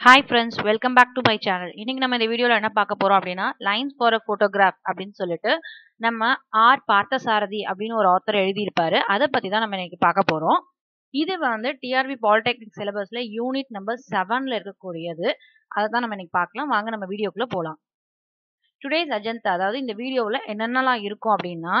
Hi friends welcome back to my channel இன்னைக்கு நம்ம இந்த வீடியோவில் என்ன பார்க்க போறோம் அப்படின்னா லைன்ஸ் ஃபார் அ ஃபோட்டோகிராஃப் அப்படின்னு சொல்லிட்டு நம்ம ஆர் பார்த்தசாரதி அப்படின்னு ஒரு ஆத்தர் எழுதியிருப்பாரு. அதை பற்றி தான் நம்ம இன்னைக்கு பார்க்க போறோம். இது வந்து டிஆர்பி பாலிடெக்னிக் சிலபஸ்ல யூனிட் நம்பர் செவன்ல இருக்கக்கூடியது. அதை தான் நம்ம இன்னைக்கு பார்க்கலாம். வாங்க நம்ம வீடியோக்குள்ள போகலாம் டுடேஸ் அஜந்தா அதாவது இந்த வீடியோவில் என்னென்னலாம் இருக்கும் அப்படின்னா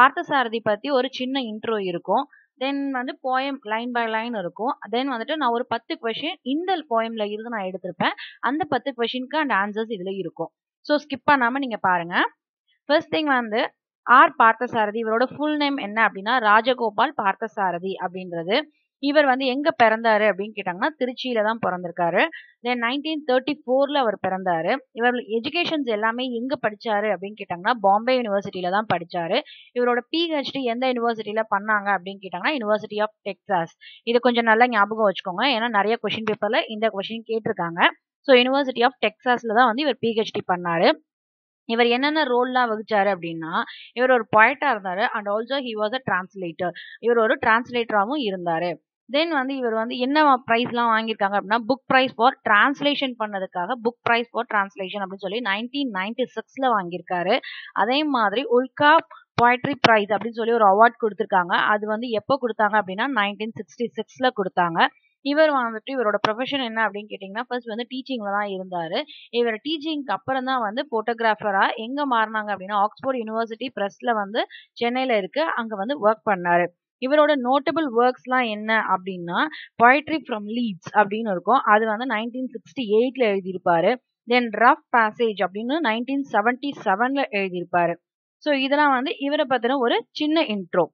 பார்த்தசாரதி பற்றி ஒரு சின்ன இன்ட்ரோ இருக்கும். தென் வந்து போயம் லைன் பை லைன் இருக்கும். தென் வந்துட்டு நான் ஒரு பத்து கொஷின் இந்த போயம்ல இருந்து நான் எடுத்திருப்பேன். அந்த பத்து கொஷினுக்கு அண்ட் ஆன்சர்ஸ் இதுல இருக்கும். ஸோ ஸ்கிப் பண்ணாம நீங்க பாருங்க. ஃபர்ஸ்ட் திங் வந்து ஆர் பார்த்தசாரதி இவரோட ஃபுல் நேம் என்ன அப்படின்னா ராஜகோபால் பார்த்தசாரதி அப்படின்றது. இவர் வந்து எங்க பிறந்தாரு அப்படின்னு கேட்டாங்கன்னா திருச்சியில தான் பிறந்திருக்காரு. தென் நைன்டீன் தேர்ட்டி ஃபோர்ல அவர் பிறந்தாரு. இவர் எஜுகேஷன்ஸ் எல்லாமே எங்க படிச்சாரு அப்படின்னு கேட்டாங்கன்னா பாம்பே யூனிவர்சிட்டியில தான் படிச்சாரு. இவரோட பிஹெச்டி எந்த யூனிவர்சிட்டியில பண்ணாங்க அப்படின்னு கேட்டாங்கன்னா யூனிவர்சிட்டி ஆஃப் டெக்ஸாஸ் இது கொஞ்சம் நல்லா ஞாபகம் வச்சுக்கோங்க. ஏன்னா நிறைய கொஷின் பேப்பர்ல இந்த கொஷின் கேட்டிருக்காங்க. ஸோ யூனிவர்சிட்டி ஆஃப் டெக்ஸாஸ்ல தான் வந்து இவர் பிஹெச்டி பண்ணாரு. இவர் என்னென்ன ரோல்லாம் வகிச்சாரு அப்படின்னா இவர் ஒரு பொயட்டா இருந்தாரு and also he was a translator இவர் ஒரு டிரான்ஸ்லேட்டராகவும் இருந்தாரு. தென் வந்து இவர் வந்து என்ன ப்ரைஸ்லாம் வாங்கியிருக்காங்க அப்படின்னா புக் ப்ரைஸ் ஃபார் டிரான்ஸ்லேஷன் பண்ணதுக்காக புக் ப்ரைஸ் ஃபார் டிரான்ஸ்லேஷன் அப்படின்னு சொல்லி நைன்டீன் நைன்டி சிக்ஸ்ல வாங்கியிருக்காரு. அதே மாதிரி உல்கா போய்ட்ரி ப்ரைஸ் அப்படின்னு சொல்லி ஒரு அவார்ட் கொடுத்துருக்காங்க. அது வந்து எப்போ கொடுத்தாங்க அப்படின்னா நைன்டீன் சிக்ஸ்டி சிக்ஸ்ல கொடுத்தாங்க. இவர் வந்துட்டு இவரோட ப்ரொஃபஷன் என்ன அப்படின்னு கேட்டிங்கன்னா ஃபர்ஸ்ட் வந்து டீச்சிங்ல தான் இருந்தாரு. இவர் டீச்சிங்க்கு அப்புறம் தான் வந்து போட்டோகிராஃபரா எங்க மாறினாங்க அப்படின்னா ஆக்ஸ்போர்ட் யூனிவர்சிட்டி பிரஸ்ல வந்து சென்னையில இருக்கு. அங்க வந்து ஒர்க் பண்ணாரு. இவரோட நோட்டபிள் ஒர்க்ஸ்லாம் என்ன அப்படின்னா poetry ஃப்ரம் லீட்ஸ் அப்படின்னு இருக்கும். அது வந்து நைன்டீன் சிக்ஸ்டி எயிட்ல எழுதியிருப்பாரு. தென் ரஃப் பேசேஜ் அப்படின்னு நைன்டீன் செவன்டி செவன்ல எழுதியிருப்பாரு. ஸோ இதெல்லாம் வந்து இவரை பத்தின ஒரு சின்ன இன்ட்ரோ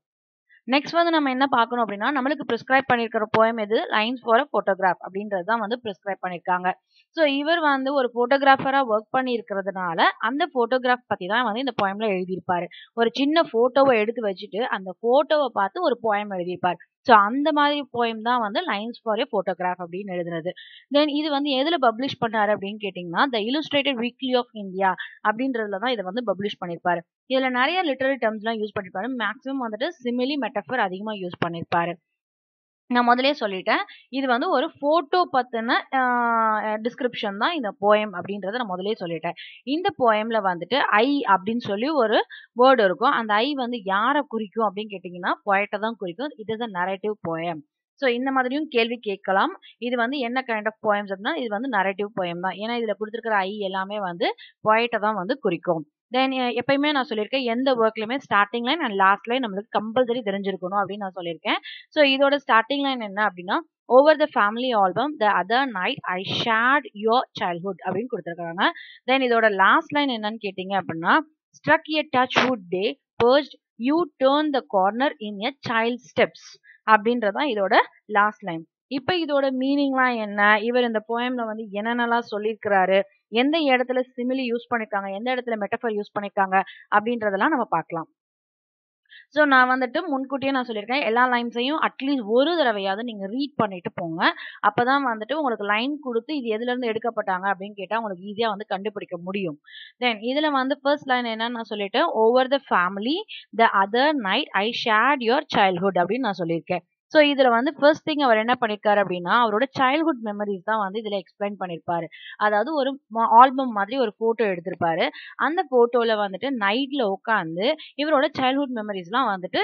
நெக்ஸ்ட் வந்து நம்ம என்ன பார்க்கணும் அப்படின்னா நம்மளுக்கு ப்ரிஸ்கிரைப் பண்ணியிருக்கிற போயம் எது? லைன்ஸ் ஃபார் அ ஃபோட்டோகிராஃப் அப்படின்றது தான் வந்து ப்ரிஸ்கிரைப் பண்ணியிருக்காங்க ஸோ இவர் வந்து ஒரு ஃபோட்டோகிராஃபராக ஒர்க் பண்ணியிருக்கிறதுனால அந்த ஃபோட்டோகிராஃப் பற்றி தான் வந்து இந்த போயமில் எழுதியிருப்பார். ஒரு சின்ன ஃபோட்டோவை எடுத்து வச்சுட்டு அந்த ஃபோட்டோவை பார்த்து ஒரு போயம் எழுதியிருப்பார். ஸோ அந்த மாதிரி போயம் தான் வந்து லைன்ஸ் ஃபார் ஏ ஃபோட்டோகிராஃப் அப்படின்னு எழுதுனது. தென் இது வந்து எதில் பப்ளிஷ் பண்ணாரு அப்படின்னு கேட்டிங்கன்னா the illustrated weekly of India அப்படின்றதுல தான் இதை வந்து பப்ளிஷ் பண்ணியிருப்பாரு இதில் நிறைய லிட்டரரி டேர்ம்ஸ்லாம் யூஸ் பண்ணியிருப்பாரு மேக்ஸிமம் வந்துட்டு சிமிலி மெட்டஃபர் அதிகமாக யூஸ் பண்ணியிருப்பாரு நான் முதலே சொல்லிட்டேன். இது வந்து ஒரு ஃபோட்டோ பற்றின டிஸ்கிரிப்ஷன் தான் இந்த போயம் அப்படின்றத நான் முதலே சொல்லிட்டேன். இந்த போயம்ல வந்துட்டு ஐ அப்படின்னு சொல்லி ஒரு வேர்டு இருக்கும். அந்த ஐ வந்து யாரை குறிக்கும் அப்படின்னு கேட்டிங்கன்னா பொயட்டை தான் குறிக்கும். It is a narrative poem so இந்த மாதிரியும் கேள்வி கேட்கலாம். இது வந்து என்ன கைண்ட் ஆஃப் போயம்ஸ் அப்படின்னா இது வந்து நரேட்டிவ் போயம் தான். ஏன்னா இதில் கொடுத்துருக்கிற ஐ எல்லாமே வந்து பொயட்டை தான் வந்து குறிக்கும். தென் எப்பயுமே நான் சொல்லியிருக்கேன் எந்த ஒர்க்லையுமே starting line and last line நம்மளுக்கு கம்பல்சரி தெரிஞ்சிருக்கணும் அப்படின்னு நான் சொல்லியிருக்கேன். ஸோ இதோட ஸ்டார்டிங் லைன் என்ன அப்படின்னா over the family album the other night I shade your childhood அப்படின்னு கொடுத்துருக்காங்க தென் இதோட லாஸ்ட் லைன் என்னன்னு கேட்டிங்க அப்படின்னா struck a touch hood day first you turn the corner in a child steps அப்படின்றதான் இதோட லாஸ்ட் லைன் இப்போ இதோட மீனிங்லாம் என்ன? இவர் இந்த போயம்ல வந்து என்னென்னலாம் சொல்லியிருக்கிறாரு எந்த இடத்துல சிமிலி யூஸ் பண்ணிருக்காங்க? எந்த இடத்துல மெட்டஃபர் யூஸ் பண்ணிருக்காங்க? அப்படின்றதெல்லாம் நம்ம பார்க்கலாம். ஸோ நான் வந்துட்டு முன்கூட்டியே நான் சொல்லியிருக்கேன். எல்லா லைன்ஸையும் அட்லீஸ்ட் ஒரு தடவையாவது நீங்கள் ரீட் பண்ணிட்டு போங்க. அப்பதான் வந்துட்டு உங்களுக்கு லைன் கொடுத்து இது எதுல இருந்து எடுக்கப்பட்டாங்க அப்படின்னு கேட்டால் உங்களுக்கு ஈஸியாக வந்து கண்டுபிடிக்க முடியும். தென் இதில் வந்து ஃபர்ஸ்ட் லைன் என்னன்னு நான் சொல்லிட்டேன் over the family the other night I shade your childhood அப்படின்னு நான் சொல்லியிருக்கேன். ஸோ இதில் வந்து ஃபர்ஸ்ட் திங் அவர் என்ன பண்ணியிருக்காரு அப்படின்னா அவரோட சைல்ட்ஹுட் மெமரிஸ் தான் வந்து இதில் எக்ஸ்பிளைன் பண்ணியிருப்பாரு அதாவது ஒரு ஆல்பம் மாதிரி ஒரு ஃபோட்டோ எடுத்திருப்பாரு. அந்த ஃபோட்டோவில் வந்துட்டு நைட்டில் உட்காந்து இவரோட சைல்ட்ஹுட் மெமரிஸ்லாம் வந்துட்டு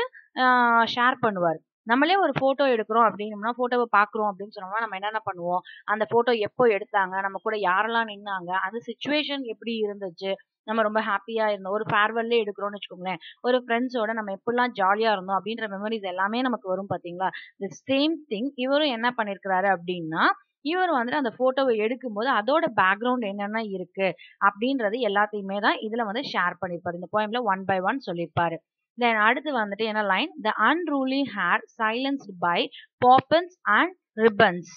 ஷேர் பண்ணுவார். நம்மளே ஒரு ஃபோட்டோ எடுக்கிறோம் அப்படின்னம்னா ஃபோட்டோவை பார்க்குறோம் அப்படின்னு சொன்னோம்னா நம்ம என்னென்ன பண்ணுவோம்? அந்த ஃபோட்டோ எப்போ எடுத்தாங்க? நம்ம கூட யாரெல்லாம் நின்னாங்க? அந்த சுச்சுவேஷன் எப்படி இருந்துச்சு? நம்ம ரொம்ப ஹாப்பியா இருந்தோம். ஒரு ஃபேர்வெல்லே எடுக்கிறோம்னு வச்சுக்கோங்களேன். ஒரு ஃப்ரெண்ட்ஸோட நம்ம எப்படிலாம் ஜாலியா இருந்தோம் அப்படின்ற மெமரிஸ் எல்லாமே நமக்கு வரும் பாத்தீங்களா? தி சேம் திங் இவரும் என்ன பண்ணிருக்கிறாரு அப்படின்னா இவர் வந்துட்டு அந்த போட்டோவை எடுக்கும்போது அதோட பேக்ரவுண்ட் என்னென்ன இருக்கு அப்படின்றது எல்லாத்தையுமே தான் இதுல வந்து ஷேர் பண்ணிருப்பாரு இந்த போயம்ல ஒன் பை ஒன் சொல்லியிருப்பாரு தென் அடுத்து வந்துட்டு என்ன line the unruly hair silenced by poppins and ribbons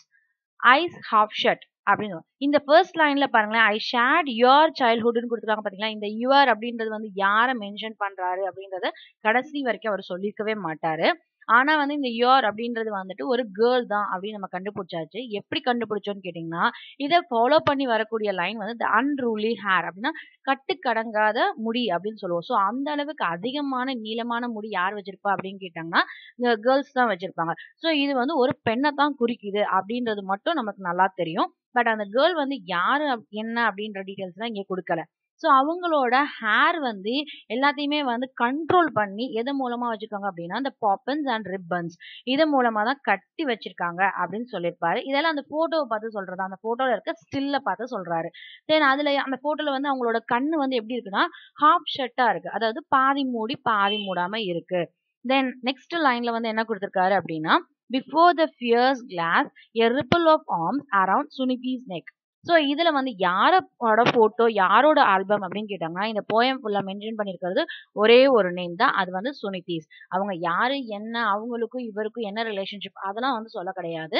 eyes half shut அப்படின்னு இந்த ஃபர்ஸ்ட் லைன்ல பாருங்களேன் ஐ ஷேட் யுவர் சைல்ட்ஹுட்னு கொடுத்துருக்காங்க பாத்தீங்களா? இந்த யுவர் அப்படின்றது வந்து யாரை மென்ஷன் பண்றாரு? அப்படின்றத கடைசி வரைக்கும் அவர் சொல்லியிருக்கவே மாட்டாரு. ஆனா வந்து இந்த யோர் அப்படின்றது வந்துட்டு ஒரு கேர்ள் தான் அப்படின்னு நம்ம கண்டுபிடிச்சாச்சு. எப்படி கண்டுபிடிச்சோம்னு கேட்டீங்கன்னா இதை ஃபாலோ பண்ணி வரக்கூடிய லைன் வந்து த அன்ரூலி ஹேர் அப்படின்னா கட்டுக்கடங்காத முடி அப்படின்னு சொல்லுவோம். ஸோ அந்த அளவுக்கு அதிகமான நீளமான முடி யார் வச்சிருப்பா அப்படின்னு கேட்டாங்கன்னா இந்த கேர்ள்ஸ் தான் வச்சிருப்பாங்க. ஸோ இது வந்து ஒரு பெண்ணை தான் குறிக்குது அப்படின்றது மட்டும் நமக்கு நல்லா தெரியும். பட் அந்த கேர்ள் வந்து யாரு அப்- என்ன அப்படின்ற டீட்டெயில்ஸ்லாம் இங்கே கொடுக்கல. ஸோ அவங்களோட ஹேர் வந்து எல்லாத்தையுமே வந்து கண்ட்ரோல் பண்ணி எது மூலமா வச்சிருக்காங்க அப்படின்னா அந்த பாப்பன்ஸ் அண்ட் ரிப்பன்ஸ் இது மூலமா தான் கட்டி வச்சிருக்காங்க அப்படின்னு சொல்லியிருப்பாரு. இதெல்லாம் அந்த போட்டோவை பார்த்து சொல்றது? அந்த போட்டோல இருக்க ஸ்டில்ல பார்த்து சொல்றாரு. தென் அதுல அந்த போட்டோல வந்து அவங்களோட கண்ணு வந்து எப்படி இருக்குன்னா ஹாஃப் ஷர்ட்டா இருக்கு. அதாவது பாதி மூடி பாதி மூடாம இருக்கு. தென் நெக்ஸ்ட் லைன்ல வந்து என்ன கொடுத்துருக்காரு அப்படின்னா before the fierce glass a ripple of arms around Suniti's neck so இதில் வந்து யாரோட ஃபோட்டோ யாரோட ஆல்பம் அப்படின்னு கேட்டாங்கன்னா இந்த போயம் ஃபுல்லாக மென்ஷன் பண்ணியிருக்கிறது ஒரே ஒரு நேம் தான். அது வந்து சுனிதீஸ் அவங்க யாரு என்ன அவங்களுக்கும் இவருக்கும் என்ன ரிலேஷன்ஷிப் அதெல்லாம் வந்து சொல்ல கிடையாது.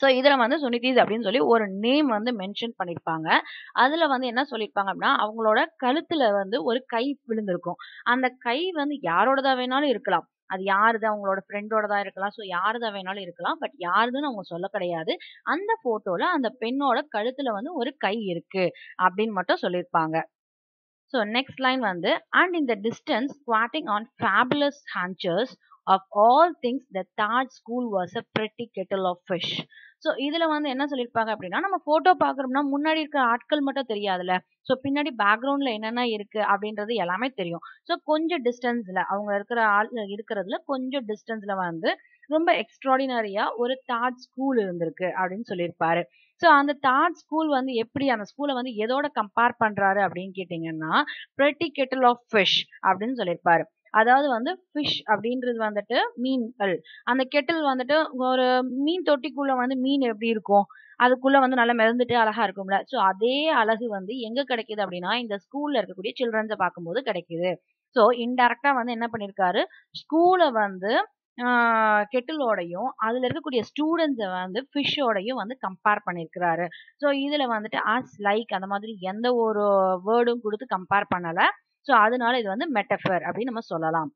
ஸோ இதில் வந்து சுனிதீஸ் அப்படின்னு சொல்லி ஒரு நேம் வந்து மென்ஷன் பண்ணியிருப்பாங்க. அதில் வந்து என்ன சொல்லியிருப்பாங்க அப்படின்னா அவங்களோட கழுத்தில் வந்து ஒரு கை விழுந்திருக்கும். அந்த கை வந்து யாரோடதா வேணாலும் இருக்கலாம். அது யாருது? அவங்களோட ஃப்ரெண்டோடதா இருக்கலாம். ஸோ யாருதா வேணாலும் இருக்கலாம். பட் யாருதுன்னு அவங்க சொல்ல கிடையாது. அந்த போட்டோல அந்த பெண்ணோட கழுத்துல வந்து ஒரு கை இருக்கு அப்படின்னு மட்டும் சொல்லியிருப்பாங்க. ஸோ நெக்ஸ்ட் லைன் வந்து and in the distance quoting on fabulous haunches of all things the Taj school was a pretty kettle of fish so இதில் வந்து என்ன சொல்லியிருப்பாங்க அப்படின்னா நம்ம ஃபோட்டோ பார்க்குறோம்னா முன்னாடி இருக்கிற ஆட்கள் மட்டும் தெரியாதுல்ல. ஸோ பின்னாடி பேக்ரவுண்டில் என்னென்ன இருக்குது அப்படின்றது எல்லாமே தெரியும். ஸோ கொஞ்சம் டிஸ்டன்ஸில் அவங்க இருக்கிற ஆள் இருக்கிறதுல கொஞ்சம் டிஸ்டன்ஸில் வந்து ரொம்ப எக்ஸ்ட்ராடினரியாக ஒரு தாட் ஸ்கூல் இருந்திருக்கு அப்படின்னு சொல்லியிருப்பாரு ஸோ அந்த தாட் ஸ்கூல் வந்து எப்படி அந்த ஸ்கூலை வந்து எதோட கம்பேர் பண்ணுறாரு அப்படின்னு கேட்டிங்கன்னா pretty கெட்டில் ஆஃப் ஃபிஷ் அப்படின்னு சொல்லியிருப்பாரு அதாவது வந்து ஃபிஷ் அப்படின்றது வந்துட்டு மீன்கள். அந்த கெட்டில் வந்துட்டு ஒரு மீன் தொட்டிக்குள்ள வந்து மீன் எப்படி இருக்கும்? அதுக்குள்ள வந்து நல்லா மிதந்துட்டு அழகா இருக்கும்ல. ஸோ அதே அழகு வந்து எங்க கிடைக்குது அப்படின்னா இந்த ஸ்கூல்ல இருக்கக்கூடிய சில்ட்ரன்ஸை பார்க்கும்போது கிடைக்குது. ஸோ இன்டெரக்டா வந்து என்ன பண்ணிருக்காரு? ஸ்கூலை வந்து கெட்டிலோடையும் அதுல இருக்கக்கூடிய ஸ்டூடெண்ட்ஸை வந்து ஃபிஷ்ஷோடையும் வந்து கம்பேர் பண்ணியிருக்கிறாரு ஸோ இதுல வந்துட்டு அஸ் லைக் அந்த மாதிரி எந்த ஒரு வேர்டும் கொடுத்து கம்பேர் பண்ணல. ஸோ அதனால இது வந்து மெட்டஃபர் அப்படின்னு நம்ம சொல்லலாம்.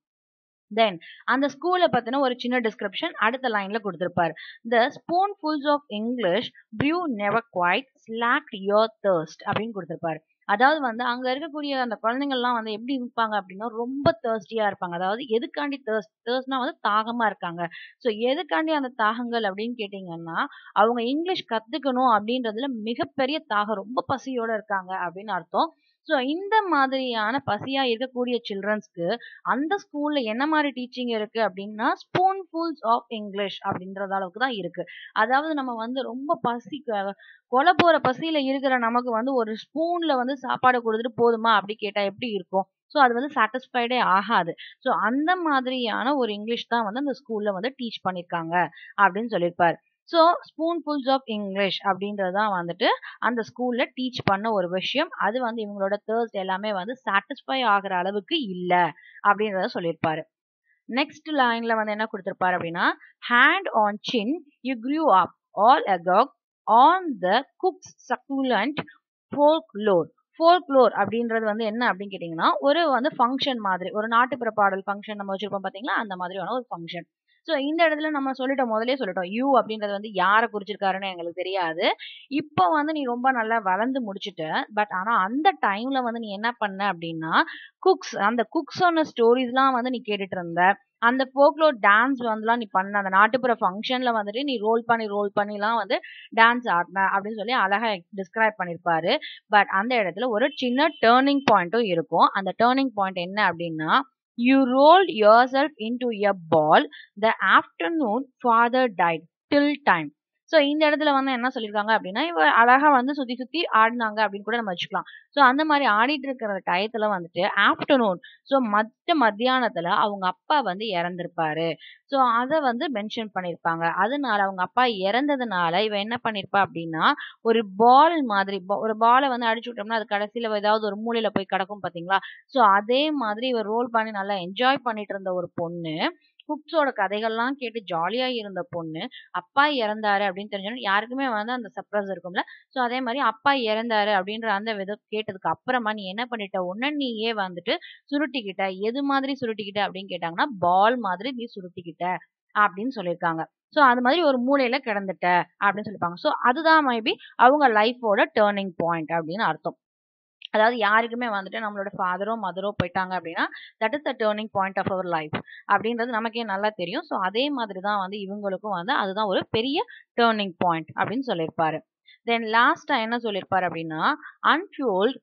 தென் அந்த ஸ்கூலை பத்தின ஒரு சின்ன டிஸ்கிரிப்ஷன் அடுத்த லைன்ல கொடுத்திருப்பாரு. The spoonfuls of English few never quite slake your thirst அப்படின்னு கொடுத்திருப்பாரு. அதாவது வந்து அங்க இருக்கக்கூடிய அந்த குழந்தைங்கள்லாம் வந்து எப்படி இருப்பாங்க அப்படின்னா ரொம்ப தேர்ஸ்டியா இருப்பாங்க. அதாவது எதுக்காண்டி தேர்ஸ்ட் தேர்ஸ்ட்னா வந்து தாகமா இருக்காங்க. ஸோ எதுக்காண்டி அந்த தாகங்கள் அப்படின்னு கேட்டீங்கன்னா அவங்க இங்கிலீஷ் கத்துக்கணும் அப்படின்றதுல மிகப்பெரிய தாகம் ரொம்ப பசியோட இருக்காங்க அப்படின்னு அர்த்தம். ஸோ இந்த மாதிரியான பசியா இருக்கக்கூடிய சில்ட்ரன்ஸ்க்கு அந்த ஸ்கூல்ல என்ன மாதிரி டீச்சிங் இருக்கு அப்படின்னா ஸ்பூன் ஃபுல்ஸ் ஆஃப் இங்கிலீஷ் அப்படின்றது அளவுக்கு தான் இருக்கு. அதாவது நம்ம வந்து ரொம்ப பசி கொலை போற பசியில இருக்கிற நமக்கு வந்து ஒரு ஸ்பூன்ல வந்து சாப்பாடு கொடுத்துட்டு போதுமா அப்படி கேட்டா எப்படி இருக்கும்? ஸோ அது வந்து சாட்டிஸ்ஃபைடே ஆகாது. ஸோ அந்த மாதிரியான ஒரு இங்கிலீஷ் தான் வந்து அந்த ஸ்கூல்ல வந்து டீச் பண்ணியிருக்காங்க அப்படின்னு சொல்லியிருப்பாரு. So spoonfuls of English அப்படின்றது தான் வந்துட்டு அந்த ஸ்கூலில் டீச் பண்ண ஒரு விஷயம். அது வந்து இவங்களோட தேர்ஸ் எல்லாமே வந்து சாட்டிஸ்ஃபை ஆகிற அளவுக்கு இல்லை அப்படின்றத சொல்லியிருப்பாரு. நெக்ஸ்ட் லைன்ல வந்து என்ன கொடுத்துருப்பாரு அப்படின்னா hand on chin you grew up all agog on the cooks succulent folk lore folklore அப்படின்றது வந்து என்ன அப்படின்னு கேட்டிங்கன்னா ஒரு வந்து ஃபங்க்ஷன் மாதிரி ஒரு நாட்டுப்புற பாடல் ஃபங்க்ஷன் நம்ம வச்சிருப்போம் பார்த்தீங்களா அந்த மாதிரியான ஒரு ஃபங்க்ஷன் ஸோ இந்த இடத்துல நம்ம சொல்லிட்டோம் முதலே சொல்லிட்டோம். யூ அப்படின்றது வந்து யாரை குறிச்சிருக்காருன்னு எங்களுக்கு தெரியாது. இப்போ வந்து நீ ரொம்ப நல்லா வளர்ந்து முடிச்சுட்ட. பட் ஆனால் அந்த டைம்ல வந்து நீ என்ன பண்ண அப்படின்னா குக்ஸ் அந்த குக்ஸோன ஸ்டோரிஸ்லாம் வந்து நீ கேட்டுட்டு இருந்த அந்த ஃபோக்லோர் டான்ஸ் வந்துலாம் நீ பண்ண அந்த நாட்டுப்புற ஃபங்க்ஷன்ல வந்துட்டு நீ ரோல் பண்ணி ரோல் பண்ணிலாம் வந்து டான்ஸ் ஆடின அப்படின்னு சொல்லி அழகா டிஸ்கிரைப் பண்ணியிருப்பாரு பட் அந்த இடத்துல ஒரு சின்ன டேர்னிங் பாயிண்ட்டும் இருக்கும். அந்த டேர்னிங் பாயிண்ட் என்ன அப்படின்னா You rolled yourself into a ball the afternoon father died, till time. So இந்த இடத்துல வந்து என்ன சொல்லியிருக்காங்க அப்படின்னா இவ அழகா வந்து சுத்தி சுத்தி ஆடினாங்க அப்படின்னு கூட நம்ம வச்சுக்கலாம். ஸோ அந்த மாதிரி ஆடிட்டு இருக்கிற டயத்துல வந்துட்டு ஆஃப்டர்நூன் ஸோ மத்த மத்தியானத்துல அவங்க அப்பா வந்து இறந்திருப்பாரு. ஸோ அதை வந்து மென்ஷன் பண்ணியிருப்பாங்க அதனால அவங்க அப்பா இறந்ததுனால இவ என்ன பண்ணிருப்பா அப்படின்னா ஒரு பால் மாதிரி ஒரு பாலை வந்து அடிச்சு விட்டோம்னா அது கடைசியில ஏதாவது ஒரு மூலையில போய் கிடக்கும் பாத்தீங்களா? ஸோ அதே மாதிரி இவ ரோல் பண்ணி நல்லா என்ஜாய் பண்ணிட்டு இருந்த ஒரு பொண்ணு குக்ஸோட கதைகள்லாம் கேட்டு ஜாலியா இருந்த பொண்ணு அப்பா இறந்தாரு அப்படின்னு தெரிஞ்சோன்னு யாருக்குமே வந்து அந்த சர்ப்ரைஸ் இருக்கும்ல. ஸோ அதே மாதிரி அப்பா இறந்தாரு அப்படின்ற அந்த விதம் கேட்டதுக்கு அப்புறமா நீ என்ன பண்ணிட்ட? உடனே நீயே வந்துட்டு சுருட்டிக்கிட்ட? எது மாதிரி சுருட்டிக்கிட்ட? அப்படின்னு கேட்டாங்கன்னா பால் மாதிரி நீ சுருட்டிக்கிட்ட அப்படின்னு சொல்லியிருக்காங்க. ஸோ அது மாதிரி ஒரு மூலையில கிடந்துட்ட அப்படின்னு சொல்லிப்பாங்க ஸோ அதுதான் மேபி அவங்க லைஃபோட டேர்னிங் பாயிண்ட் அப்படின்னு அர்த்தம். அதாவது யாருக்குமே வந்துட்டு நம்மளோட ஃபாதரோ மதரோ போயிட்டாங்க அப்படின்னா that is the turning point of our life அப்படின்றது நமக்கே நல்லா தெரியும். ஸோ அதே மாதிரி தான் வந்து இவங்களுக்கும் வந்து அதுதான் ஒரு பெரிய டேர்னிங் பாயிண்ட் அப்படின்னு சொல்லியிருப்பாரு. தென் லாஸ்டா என்ன சொல்லியிருப்பாரு அப்படின்னா unfurled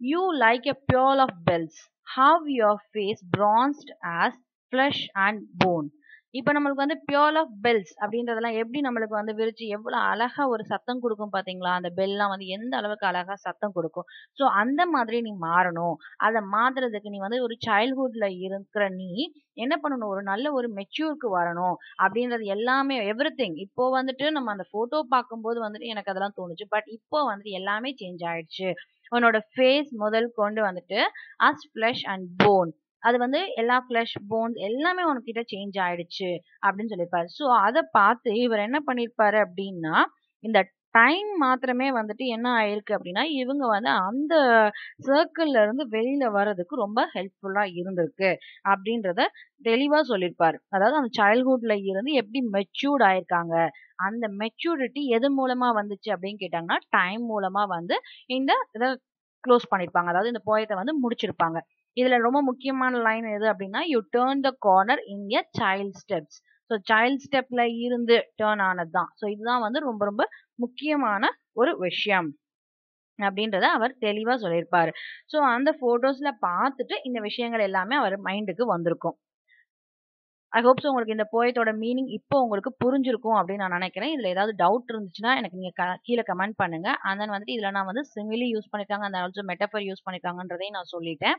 you like a peal of bells how your face bronzed as flush and bone இப்போ நம்மளுக்கு வந்து பியோல் ஆஃப் பெல்ஸ் அப்படின்றதெல்லாம் எப்படி நம்மளுக்கு வந்து விரிச்சு எவ்வளோ அழகா ஒரு சத்தம் கொடுக்கும் பார்த்தீங்களா அந்த பெல்லாம் வந்து எந்த அளவுக்கு அழகா சத்தம் கொடுக்கும்? ஸோ அந்த மாதிரி நீ மாறணும். அதை மாத்துறதுக்கு நீ வந்து ஒரு சைல்ட்ஹுட்ல இருக்கிற நீ என்ன பண்ணணும்? ஒரு நல்ல ஒரு மெச்சூருக்கு வரணும். அப்படின்றது எல்லாமே எவ்ரி திங் இப்போ வந்துட்டு நம்ம அந்த போட்டோ பார்க்கும்போது வந்துட்டு எனக்கு அதெல்லாம் தோணுச்சு. பட் இப்போ வந்துட்டு எல்லாமே சேஞ்ச் ஆயிடுச்சு. உன்னோட ஃபேஸ் முதல் கொண்டு வந்துட்டு அஸ் ஃப்ளஷ் அண்ட் போன் அது வந்து எல்லா ஃப்ளஷ் போன்ஸ் எல்லாமே உனக்கிட்ட சேஞ்ச் ஆயிடுச்சு அப்படின்னு சொல்லியிருப்பாரு. ஸோ அதை பார்த்து இவர் என்ன பண்ணியிருப்பாரு அப்படின்னா இந்த டைம் மாத்திரமே வந்துட்டு என்ன ஆயிருக்கு அப்படின்னா இவங்க வந்து அந்த சர்க்கிள்ல இருந்து வெளியில வர்றதுக்கு ரொம்ப ஹெல்ப்ஃபுல்லா இருந்திருக்கு அப்படின்றத தெளிவா சொல்லியிருப்பாரு. அதாவது அந்த சைல்ட்ஹுட்ல இருந்து எப்படி மெச்சூர்ட் ஆயிருக்காங்க அந்த மெச்சூரிட்டி எது மூலமா வந்துச்சு அப்படின்னு கேட்டாங்கன்னா டைம் மூலமா வந்து இந்த இதை க்ளோஸ் பண்ணிருப்பாங்க அதாவது இந்த போயத்தை வந்து முடிச்சிருப்பாங்க. இதுல ரொம்ப முக்கியமான லைன் எது அப்படின்னா you turn the corner in a child steps so child ஸ்டெப்ல இருந்து டேர்ன் ஆனது தான் ஸோ இதுதான் வந்து ரொம்ப ரொம்ப முக்கியமான ஒரு விஷயம் அப்படின்றத அவர் தெளிவா சொல்லியிருப்பாரு. ஸோ அந்த போட்டோஸ்ல பார்த்துட்டு இந்த விஷயங்கள் எல்லாமே அவர் மைண்டுக்கு வந்திருக்கும். ஐ ஹோப் ஸோ உங்களுக்கு இந்த போயத்தோட மீனிங் இப்போ உங்களுக்கு புரிஞ்சிருக்கும் அப்படின்னு நான் நினைக்கிறேன். இதில் ஏதாவது டவுட் இருந்துச்சுன்னா எனக்கு நீங்க கீழே கமெண்ட் பண்ணுங்க. அண்ட் தென் வந்துட்டு இதில் நான் வந்து சிமிலி யூஸ் பண்ணிருக்காங்க. அந்த ஆல்சோ மெட்டஃபர் யூஸ் பண்ணிருக்காங்கன்றதையும் நான் சொல்லிட்டேன்.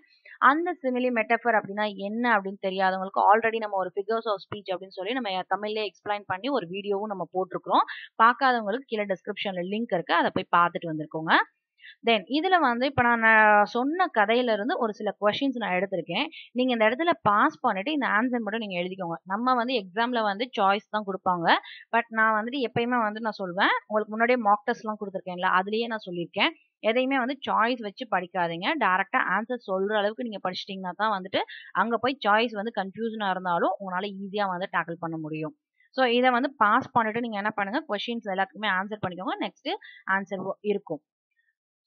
அந்த சிமிலி மெட்டஃபர் அப்படின்னா என்ன அப்படின்னு தெரியாதவங்களுக்கு ஆல்ரெடி நம்ம ஒரு ஃபிகர்ஸ் ஆஃப் ஸ்பீச் அப்படின்னு சொல்லி நம்ம தமிழ்லேயே எக்ஸ்பிளைன் பண்ணி ஒரு வீடியோவும் நம்ம போட்டிருக்கிறோம். பார்க்காதவங்களுக்கு கீழே டிஸ்கிரிப்ஷனில் லிங்க் இருக்குது அதை போய் பார்த்துட்டு வந்திருக்கோங்க. தென் இதுல வந்து இப்ப நான் சொன்ன கதையில இருந்து ஒரு சில கொஸ்டின்ஸ் நான் எடுத்திருக்கேன். நீங்க இந்த இடத்துல பாஸ் பண்ணிட்டு இந்த ஆன்சர் மட்டும் நீங்க எழுதிக்கோங்க. நம்ம வந்து எக்ஸாம்ல வந்து சாய்ஸ் தான் கொடுப்பாங்க. பட் நான் வந்துட்டு எப்பயுமே வந்து நான் சொல்வேன் உங்களுக்கு முன்னாடியே மாக் டெஸ்ட் எல்லாம் கொடுத்துருக்கேன்ல அதுலயே நான் சொல்லியிருக்கேன். எதையுமே வந்து சாய்ஸ் வச்சு படிக்காதீங்க. டேரெக்டாக ஆன்சர் சொல்ற அளவுக்கு நீங்க படிச்சிட்டீங்கன்னா தான் வந்துட்டு அங்க போய் சாய்ஸ் வந்து கன்ஃபியூஷனா இருந்தாலும் உங்களால ஈஸியா வந்து டேக்கிள் பண்ண முடியும். ஸோ இதை வந்து பாஸ் பண்ணிட்டு நீங்க என்ன பண்ணுங்க கொஸ்டின்ஸ் எல்லாத்துக்குமே ஆன்சர் பண்ணிக்கோங்க. நெக்ஸ்ட் ஆன்சர் இருக்கும்.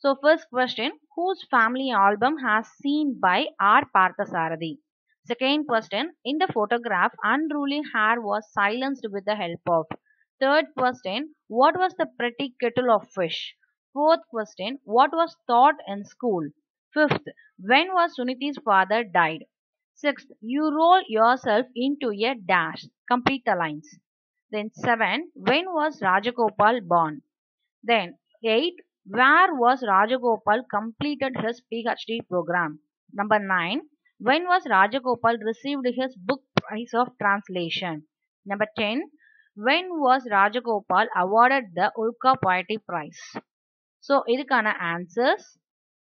So first question, whose family album has seen by R. Parthasarathi? Second question, in the photograph, unruly hair was silenced with the help of. Third question, what was the pretty kettle of fish? Fourth question, what was taught in school? Fifth, when was Suniti's father died? Sixth, you roll yourself into a dash. Complete the lines. Then seven, when was Rajagopal born? Then eight, where was Rajagopal completed his PhD program? Number 9. When was Rajagopal received his book prize of translation? Number 10. When was Rajagopal awarded the Ulka Poetry Prize? So, இதுக்கான answers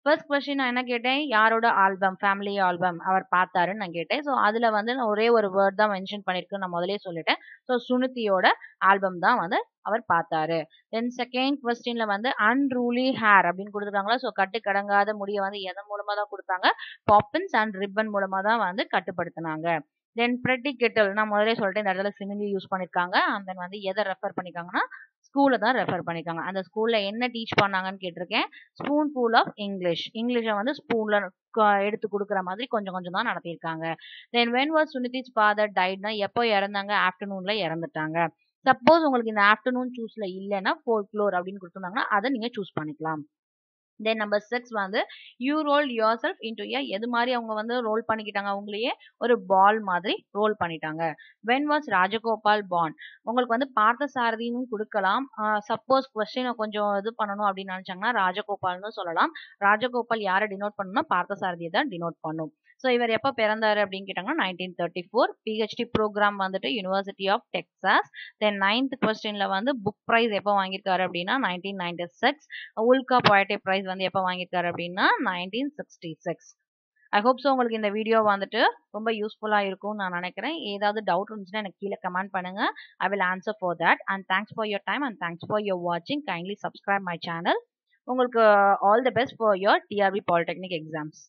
first question நான் என்ன கேட்டேன்? யாரோட album family album அவர் பார்த்தாருன்னு நான் கேட்டேன். So அதில் வந்து நான் ஒரே ஒரு வேர்ட் தான் மென்ஷன் பண்ணியிருக்கேன் நான் முதலே சொல்லிட்டேன். ஸோ சுனிதியோட ஆல்பம் தான் வந்து அவர் பார்த்தாரு. தென் செகண்ட் கொஸ்டின்ல வந்து அன்ரூலி ஹேர் அப்படின்னு கொடுத்துருக்காங்களா? ஸோ கட்டு கடங்காத முடிய வந்து எதன் மூலமா தான் கொடுத்தாங்க? பாப்பின்ஸ் அண்ட் ரிப்பன் மூலமா தான் வந்து கட்டுப்படுத்தினாங்க. தென் ப்ரெட்டி கெட்டல் நான் முதலே சொல்லிட்டேன் இந்த இடத்துல சிமிலி யூஸ் பண்ணிருக்காங்க. அண்ட் தென் வந்து எதை ரெஃபர் பண்ணிருக்காங்கன்னா ஸ்கூல்ல தான் ரெஃபர் பண்ணியிருக்காங்க அந்த ஸ்கூல்ல என்ன டீச் பண்ணாங்கன்னு கேட்டிருக்கேன். ஸ்பூன் ஃபுல் ஆஃப் இங்கிலீஷ் இங்கிலீஷை வந்து ஸ்பூன்ல எடுத்து கொடுக்குற மாதிரி கொஞ்சம் கொஞ்சம் தான் நடத்தியிருக்காங்க. Then when was Suniti's father டைட்னா எப்போ இறந்தாங்க? ஆஃப்டர்நூன்ல இறந்துட்டாங்க. சப்போஸ் உங்களுக்கு இந்த ஆஃப்டர்நூன் சூஸ்ல இல்லைன்னா ஃபோர் ஃப்ளோர் அப்படின்னு கொடுத்துருந்தாங்கன்னா அதை நீங்க சூஸ் பண்ணிக்கலாம். தென் நம்பர் சிக்ஸ் வந்து you roll yourself into a எது மாதிரி அவங்க வந்து ரோல் பண்ணிக்கிட்டாங்க அவங்களையே ஒரு பால் மாதிரி ரோல் பண்ணிட்டாங்க. வென் வாஸ் ராஜகோபால் பான் உங்களுக்கு வந்து பார்த்த சாரதியும் கொடுக்கலாம் சப்போஸ் கொஸ்டினை கொஞ்சம் இது பண்ணணும் அப்படின்னு நினைச்சாங்கன்னா ராஜகோபால்னு சொல்லலாம். ராஜகோபால் யாரை டினோட் பண்ணணும்னா பார்த்த சாரதியை தான் டினோட் பண்ணும். ஸோ இவர் எப்போ பிறந்தாரு அப்படின்னு கேட்டாங்கன்னா nineteen thirty four PhD program வந்துட்டு university of Texas then ninth கொஸ்டின்ல வந்து புக் ப்ரைஸ் எப்போ வாங்கியிருக்காரு அப்படின்னா nineteen ninety six Ulka poetry prize வந்து எப்போ வாங்கியிருக்காரு அப்படின்னா nineteen sixty six I hope so உங்களுக்கு இந்த வீடியோ வந்துட்டு ரொம்ப யூஸ்ஃபுல்லாக இருக்கும்னு நான் நினைக்கிறேன். ஏதாவது டவுட் இருந்துச்சுன்னா எனக்கு கீழே கமெண்ட் பண்ணுங்க. I will answer for that and thanks for your time and thanks for your வாட்சிங் கைண்ட்லி சப்ஸ்கிரைப் மை சேனல் உங்களுக்கு all the best for your TRB polytechnic exams